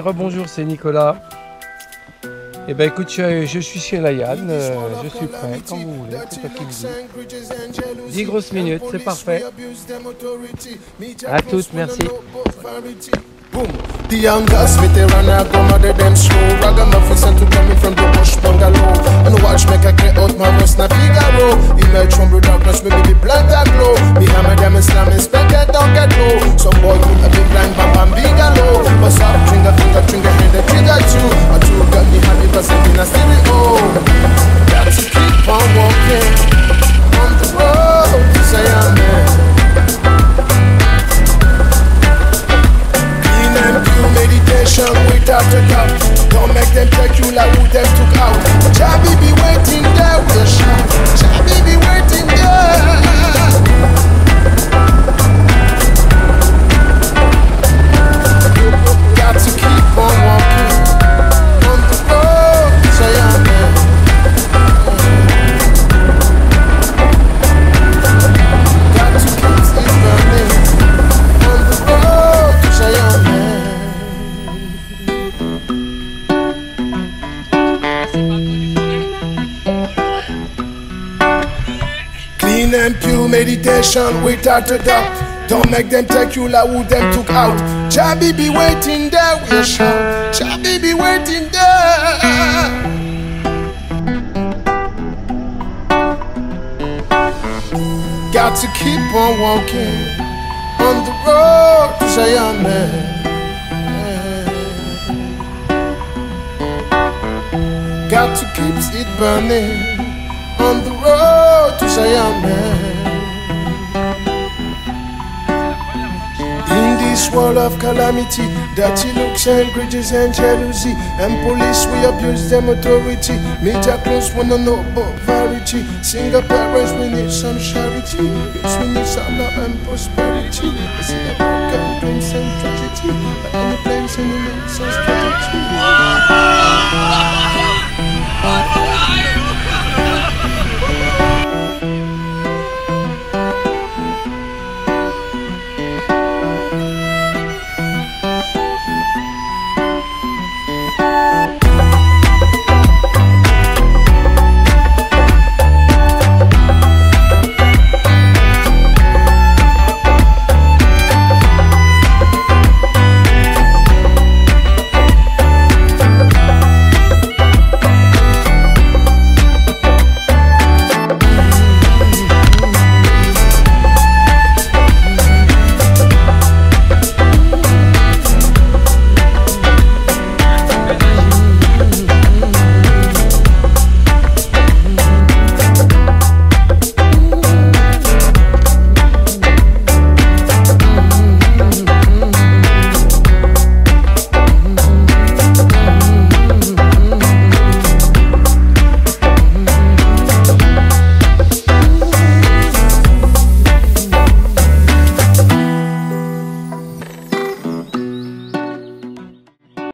Rebonjour, c'est Nicolas. Eh ben écoute, je, je suis chez la Yann, euh, je suis prêt, quand vous voulez, c'est toi qui me dis. 10 grosses minutes, c'est parfait. À toutes, merci. Boom. The youngest veteran I go mother them slow Ragamuffin sent to coming them take you like who them meditation without a doubt. Don't make them take you like who them took out. Chabi be waiting there we shout. Chabi be waiting there. Got to keep on walking on the road to Zion. Got to keep it burning on the road to Zion. Wall of calamity. Dirty looks and grudges and jealousy. And police, we abuse them authority. Media close, wanna know about variety. Single parents, we need some charity. Yes, we need some love and prosperity. I see the broken dreams and tragedy. But place in the midst of strategy.